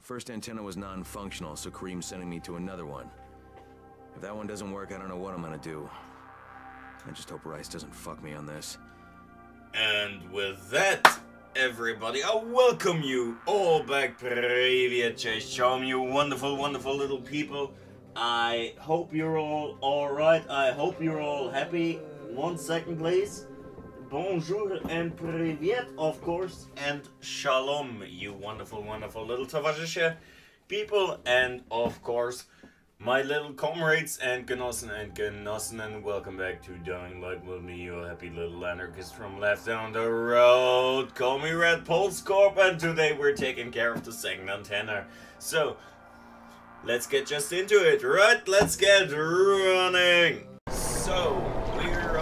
First antenna was non-functional, so Karim's sending me to another one. If that one doesn't work, I don't know what I'm gonna do. I just hope Rais doesn't fuck me on this. And with that, everybody, I welcome you all back Previace Charm, you wonderful, wonderful little people. I hope you're all alright. I hope you're all happy. One second, please bonjour, and privet, of course, and shalom, you wonderful, wonderful little Tovarische people, and of course, my little comrades and Genossen and Genossen, and welcome back to Dying Light with me, your happy little anarchist from left down the road. Call me Red Polscorp, and today we're taking care of the second antenna. So, let's get just into it, right? Let's get running! So,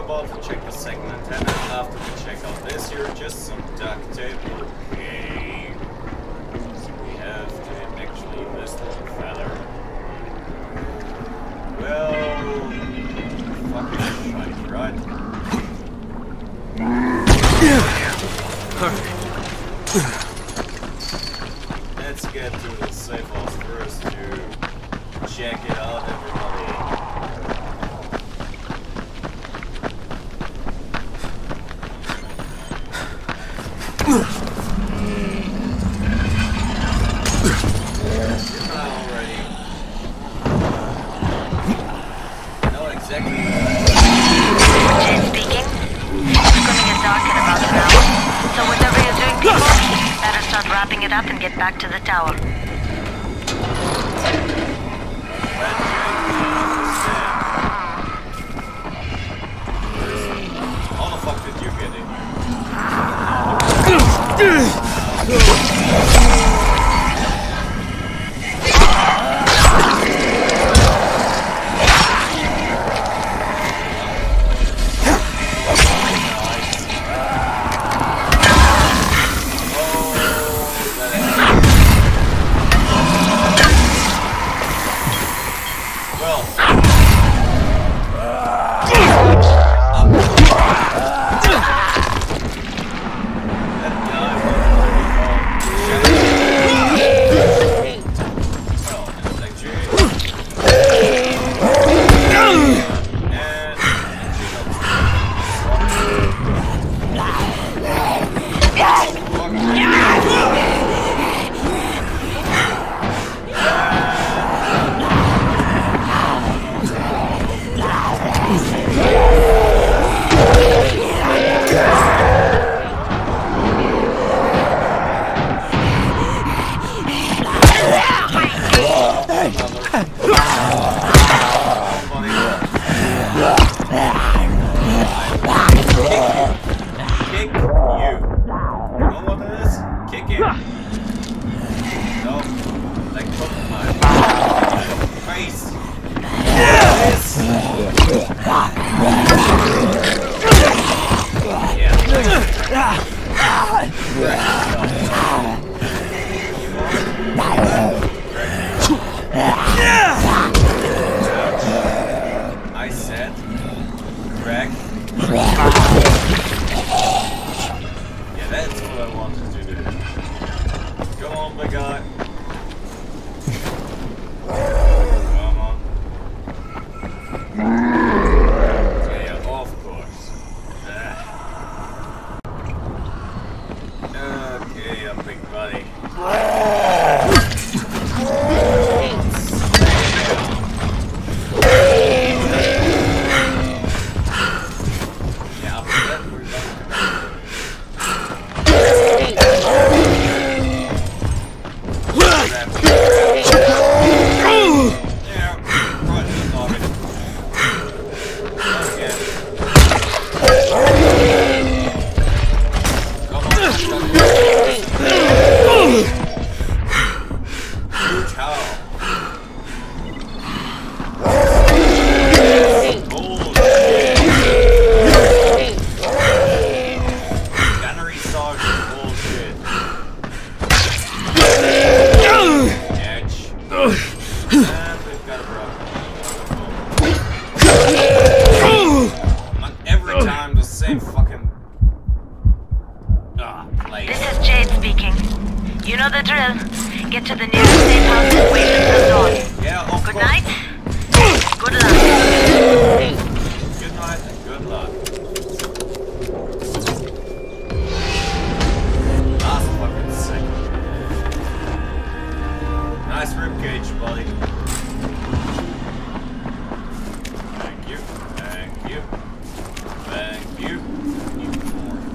about to check the second antenna. After we check out this here, just some duct tape. Okay. So we have to actually this little feather. Well, fucking shite, right? Let's get to the safe house first to check it out, everybody. Up and get back to the tower. How the fuck did you get in? You know the drill. Get to the nearest safe house and wait for the dawn. Yeah, of Good course. night. Good luck. Good night and good luck. Last fucking second. Nice ribcage, buddy. Thank you. Thank you. Thank you.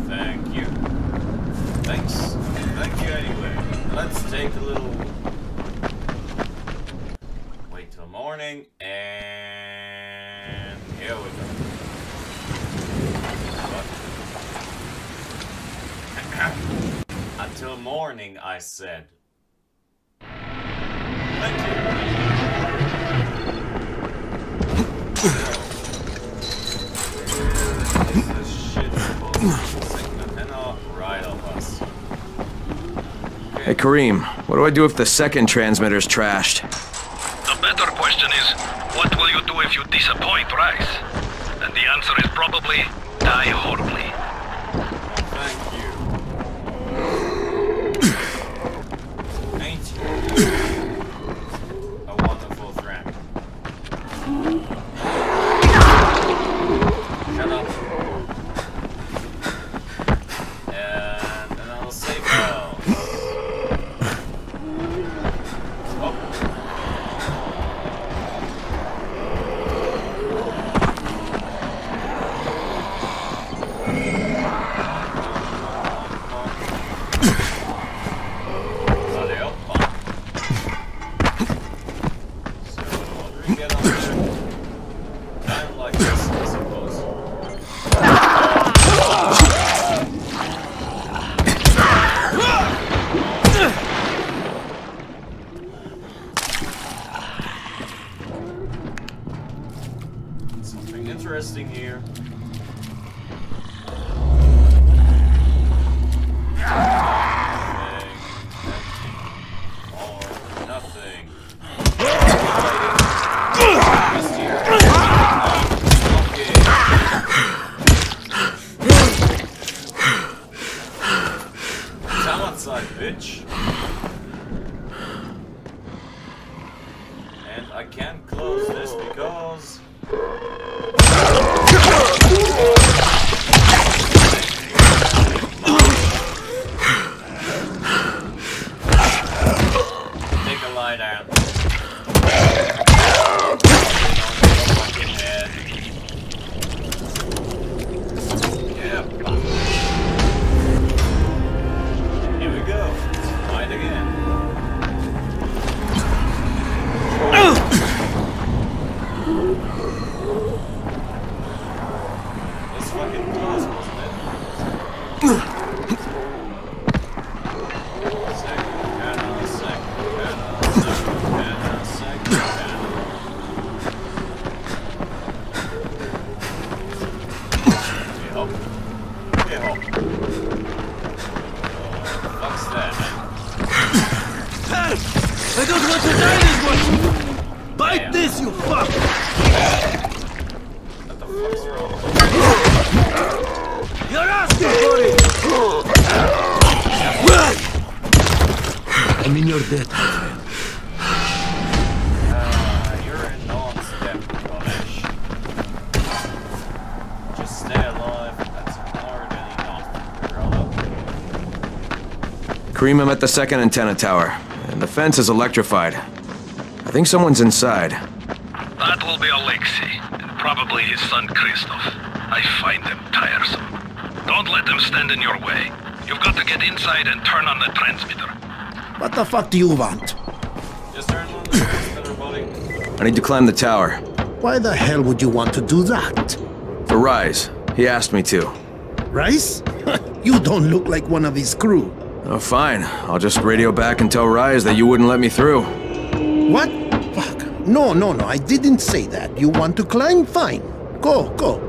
Thank you. Thanks. Thank you anyway. Let's take a little. Wait till morning and here we go. What? Until morning, I said. Thank you. Is this shit supposed to be second antenna right of us? Hey, Karim, what do I do if the second transmitter's trashed? The better question is, what will you do if you disappoint Rais? And the answer is probably die horribly. Outside, bitch. And I can't close this because. Karim, I'm at the second antenna tower, and the fence is electrified. I think someone's inside. That will be Alexei, and probably his son Christoph. I find them tiresome. Don't let them stand in your way. You've got to get inside and turn on the transmitter. What the fuck do you want? Just turn on the transmitter, buddy. I need to climb the tower. Why the hell would you want to do that? For Rais. He asked me to. Rais? you don't look like one of his crew. Oh, fine. I'll just radio back and tell Rais that you wouldn't let me through. What? Fuck. No, no, no, I didn't say that. You want to climb? Fine. Go, go.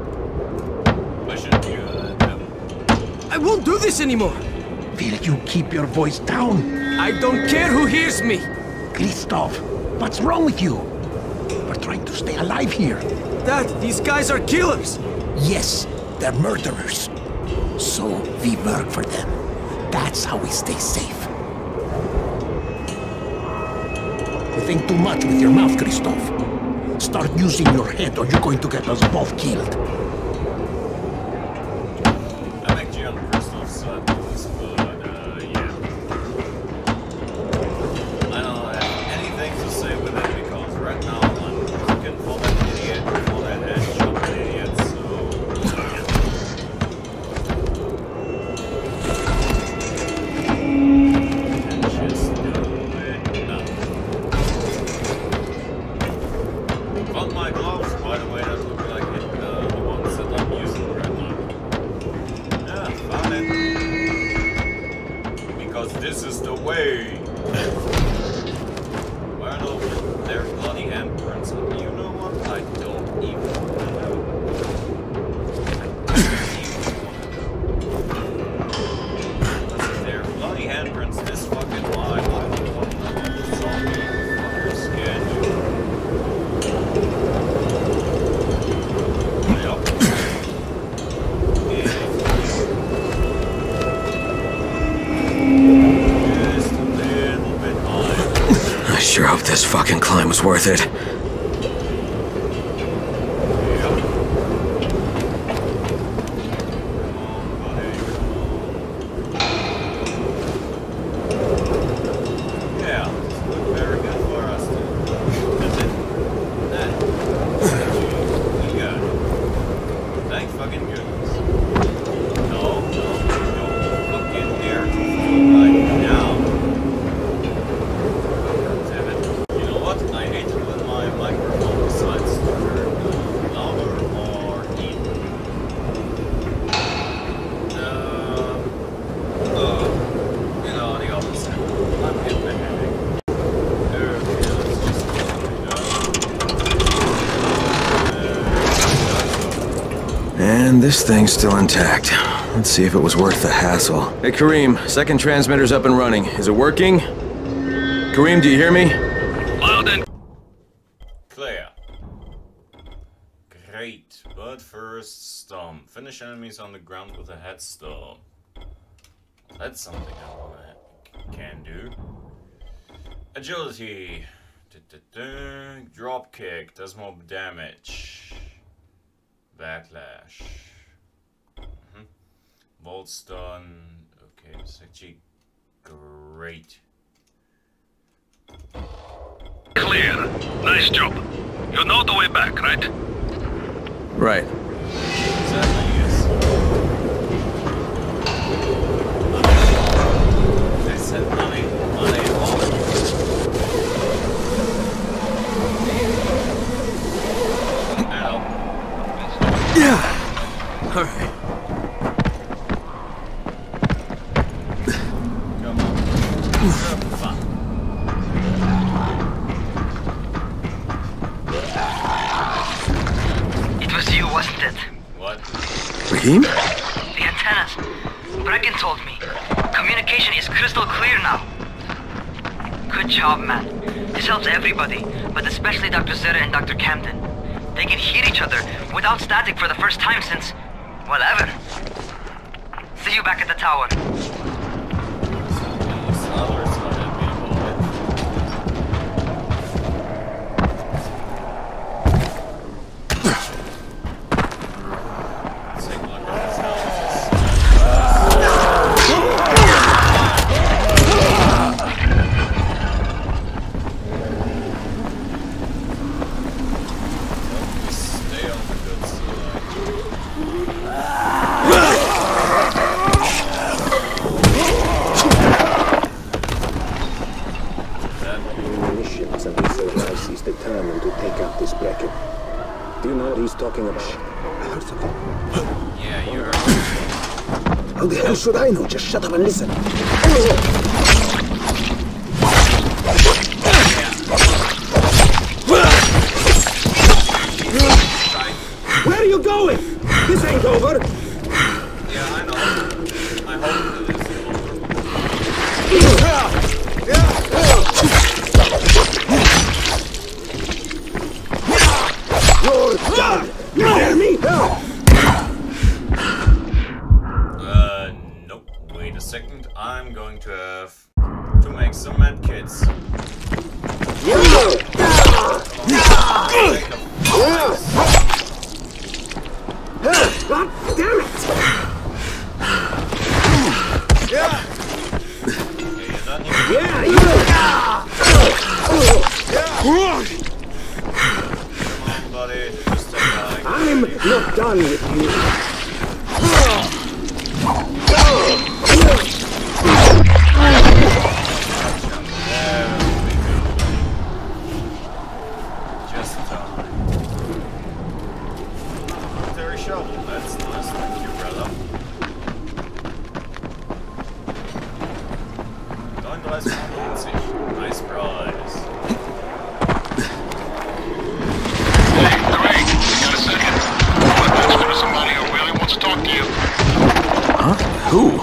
Push it, you, uh, devil. I won't do this anymore. Will you keep your voice down? I don't care who hears me. Christoph, what's wrong with you? We're trying to stay alive here. Dad, these guys are killers. Yes, they're murderers. So we work for them. That's how we stay safe. You think too much with your mouth, Christoph. Start using your head or you're going to get us both killed. This fucking climb was worth it. Yeah, it's looked very good for us. That's it. That. We got it. Thank fucking goodness. No, no, no fucking dare to fall right now. God damn it. You know what? I hate to put my microphone besides turn uh, louder or even. Uh, uh, you know, the opposite. I'm getting a headache. Okay, let's just uh, And this thing's still intact. Let's see if it was worth the hassle. Hey, Karim, second transmitter's up and running. Is it working? Karim, do you hear me? Loud and Clear. Great, but first, storm. Finish enemies on the ground with a headstone. That's something I wanna can do. Agility. Du-du-du. Drop kick does more damage. Backlash. Volt. Okay, it's actually great. clear. Nice job. You know the way back, right? Right. Exactly, yes. I said money, money, money. Ow. Yeah. All right. The antennas. Brecken told me. Communication is crystal clear now. Good job, man. This helps everybody, but especially Dr. Zere and Dr. Camden. They can hear each other without static for the first time since, well, ever. See you back at the tower. Should I know? Just shut up and listen. second, I'm going to have to make some medkits. God damn it! Yeah. Yeah, you! Yeah. Come on, buddy. Just take a... I'm not done with you. 39,95. Nice prize. Hey, Crane, got a second? What, next to somebody who really wants to talk to you? Huh? Who?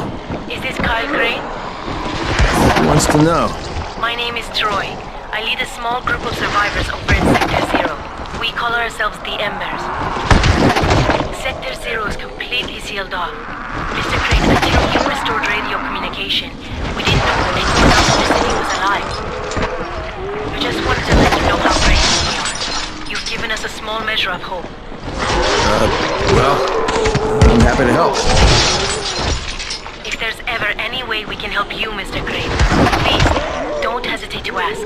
Is this Kyle Crane? Wants to know. My name is Troy. I lead a small group of survivors over in Sector Zero. We call ourselves the Embers. Sector Zero is completely sealed off. Mr. Crane, until you restored radio communication, we didn't know that anyone else in the city was alive. We just wanted to let you know how grateful we are. You've given us a small measure of hope. Uh, well, I'm happy to help. If there's ever any way we can help you, Mr. Crane, please, don't hesitate to ask.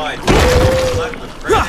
Fucking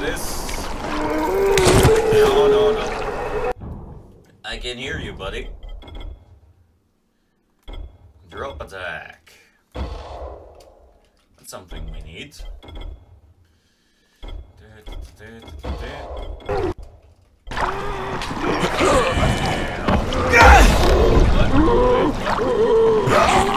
this. No, no, no. I can hear you, buddy. Drop attack. That's something we need.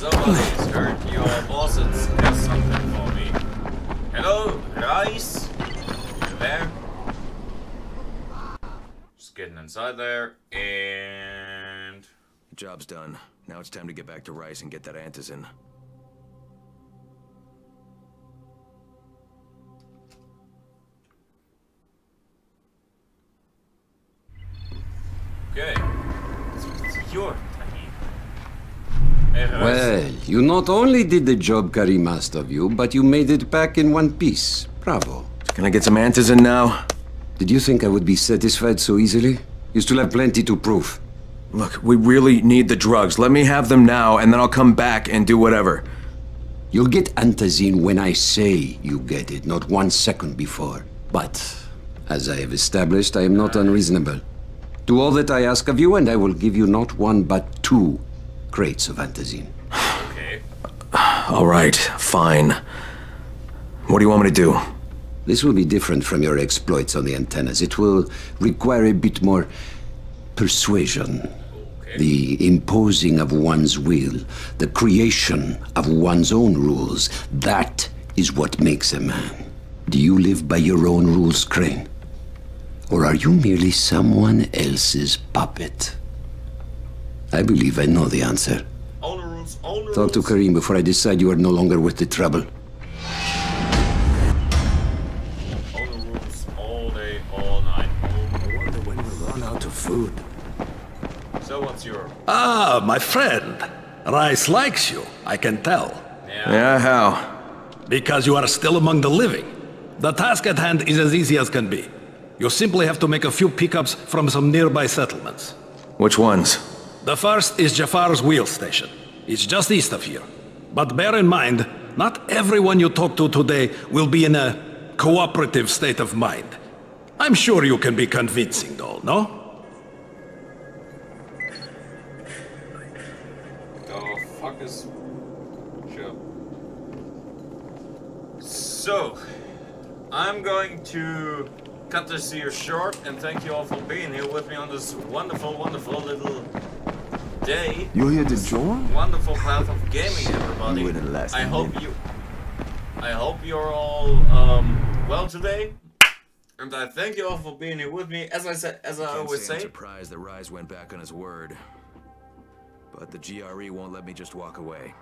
Somebody's hurt your bosses has something for me. Hello, Rais? You there? Just getting inside there, and... Job's done. Now it's time to get back to Rais and get that antizin. Okay. It's your time. Hey, Rais. Well, you not only did the job Karim asked of you, but you made it back in one piece. Bravo. Can I get some antizin now? Did you think I would be satisfied so easily? You still have plenty to prove. Look, we really need the drugs. Let me have them now, and then I'll come back and do whatever. You'll get antizin when I say you get it, not one second before. But, as I have established, I am not unreasonable. Do all that I ask of you, and I will give you not one but two crates of antizin. Okay. All right, fine. What do you want me to do? This will be different from your exploits on the antennas. It will require a bit more persuasion. Okay. The imposing of one's will, the creation of one's own rules. That is what makes a man. Do you live by your own rules, Crane? Or are you merely someone else's puppet? I believe I know the answer. Own rules, own rules. Talk to Karim before I decide you are no longer worth the trouble. Own rules all day, all night. wonder when we'll run out of food. So what's your... Ah, my friend. Rais likes you, I can tell. yeah, Yeah, how? Because you are still among the living. The task at hand is as easy as can be. You simply have to make a few pickups from some nearby settlements. Which ones? The first is Jafar's wheel station. It's just east of here. But bear in mind, not everyone you talk to today will be in a cooperative state of mind. I'm sure you can be convincing, though, no? The fuck is... Sure. So, I'm going to cut this here short and thank you all for being here with me on this wonderful, wonderful little day. You're here to join? Wonderful path of gaming, everybody. You wouldn't last I hope minute. you... I hope you're all um, well today. And I thank you all for being here with me. As I said, as I Can't always say I'm surprised that Rais went back on his word. But the GRE won't let me just walk away.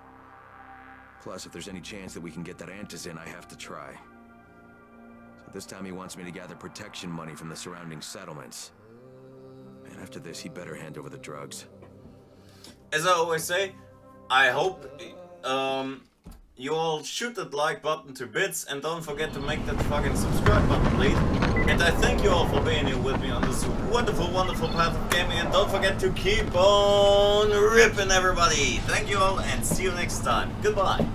Plus, if there's any chance that we can get that Antizin, I have to try. So this time he wants me to gather protection money from the surrounding settlements. And after this, he better hand over the drugs. as I always say, I hope um, you all shoot that like button to bits and don't forget to make that fucking subscribe button, please. And I thank you all for being here with me on this wonderful, wonderful path of gaming. And don't forget to keep on ripping, everybody. Thank you all and see you next time. Goodbye.